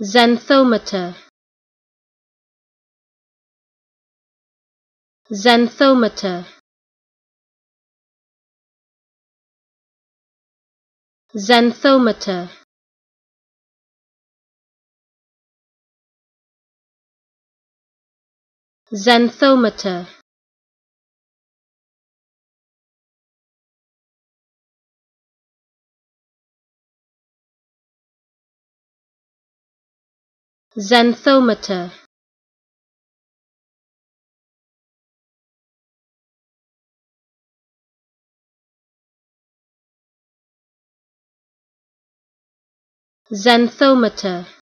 xanthometer. Xanthometer. Xanthometer. Xanthometer xanthometer. Xanthometer